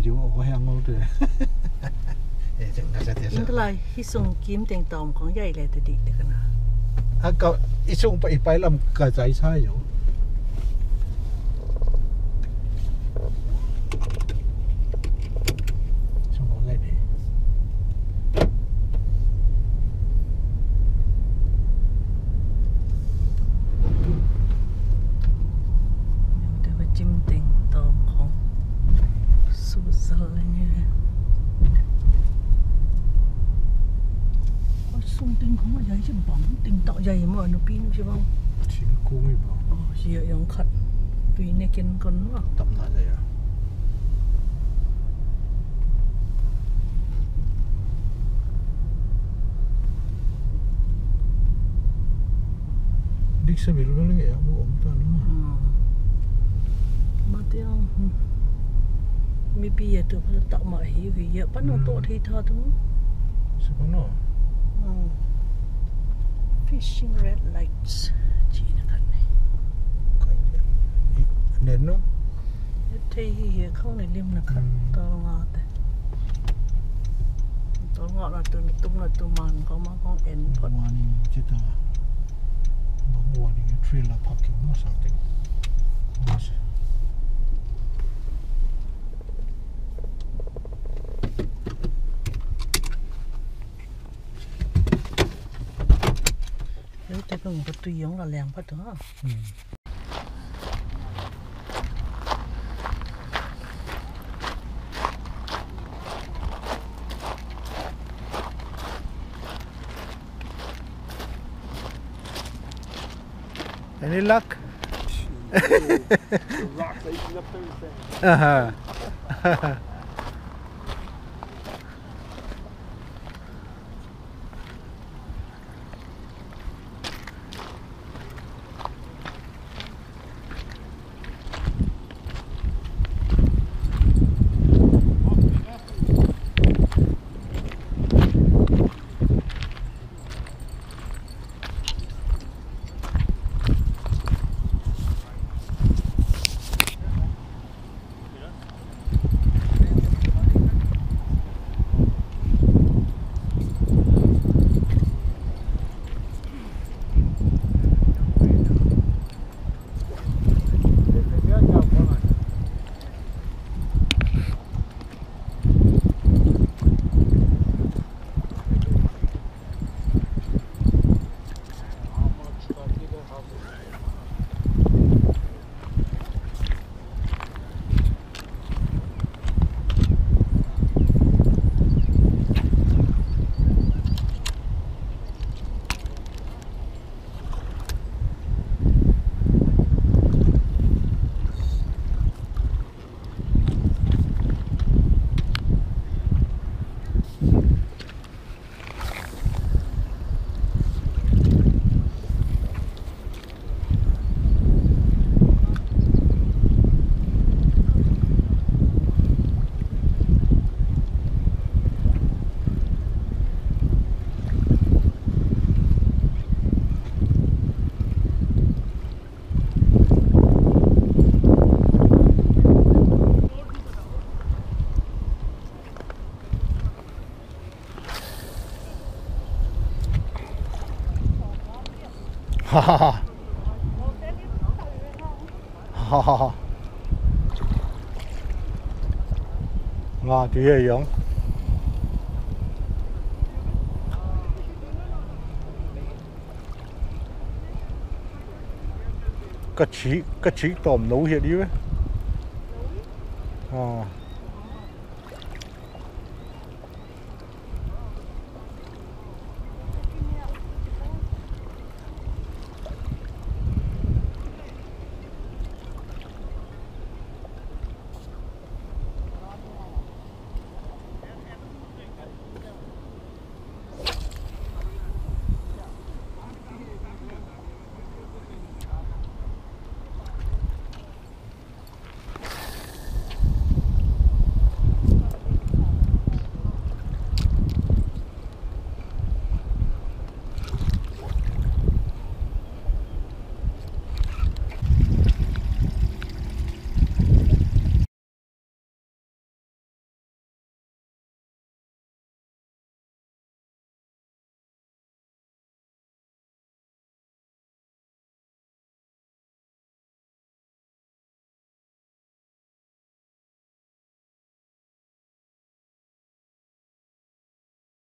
video overhang det. Ingalai hisung kim teng tom kong yai le te dik te kana. Aka isung pa ipai lam ka jai sa yo. lấy chứ bóng tình tạo dày mà nó pin chứ bông? Chỉ có cung gì bảo. Ờ chỉ ở yang khẩn tùy nè kiên cấn ừ. mà tập nào dày à? Dik sa bilu lang ya bu ông ta nữa ma mà ang mi pi ya tu pa ta ma hi hi ya pa no to thi tha đúng se pa Fishing red lights. nến nó thì không này lim là khát ừ. to ngọt to ngọt là từ tung là từ mòn có mà con ến phật mòn chết ta. Mà mòn thì trailer parking nó sao thế? luôn có tuy giống là lèn bắt đó Any luck? uh-huh. Ha ha ha. Ha ha ha. Giống. Cái chỉ cái chỉ tòm nấu hiện đi với. À. Ờ.